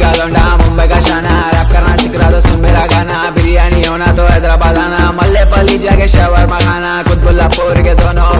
का लौंडा मुंबई का शाना रैप करना सीख रहा तो सुन मेरा गाना बिरयानी होना तो हैदराबाद आना मल्ले पली जाके शवर खाना कुतबुल्लापुर के दोनों